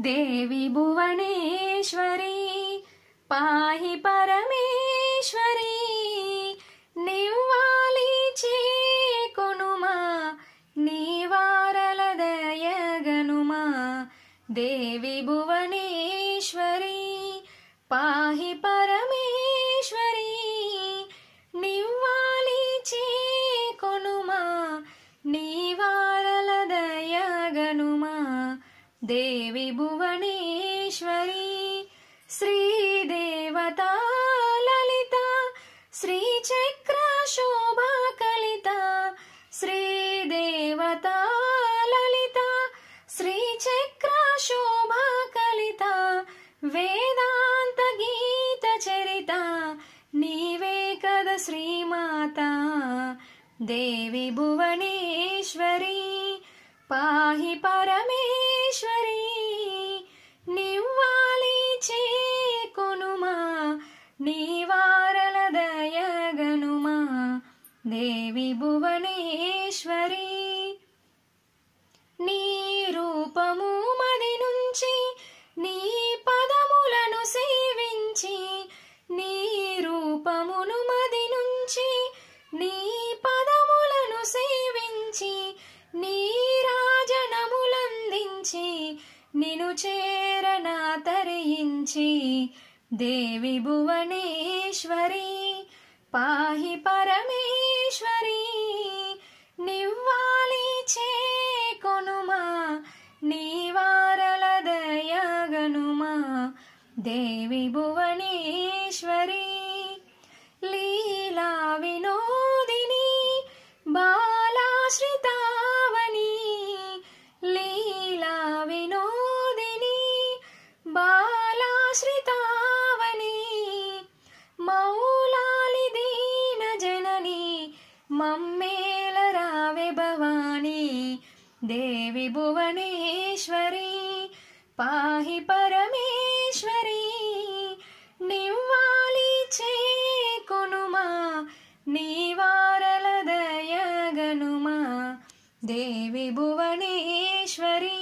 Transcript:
దేవి భువనేశ్వరి పాహి పరమేశ్వరి నివ్వాలి చేకొనుమా నీవారల దయగనుమా. దేవి భువనేశ్వరి పాహి పరమేశ్వరి देवी भुवनेश्वरी श्रीदेवता ललिता श्री कलिता श्रीदेवता ललिता श्रीचक्राशोभा कलिता वेदान्त गीतचरिता निवेकद श्रीमाता देवी भुवनेश्वरी पाहि परमे పరమేశ్వరి నివ్వాలి చేకొనుమా నీవారల దయగనుమా దేవి భువనేశ్వరి. నీ నిను చేరనా తరించి దేవి భువనేశ్వరి పాహి పరమేశ్వరి నివ్వాలి చేకొనుమా నీవారల దయగనుమా దేవి భువనేశ్వరి. మమ్మేల రావే భవానీ దేవి భువనేశ్వరి పాహి పరమేశ్వరి నివ్వాలి చేకొనుమా నీవారల దయగనుమా దేవి భువనేశ్వరీ.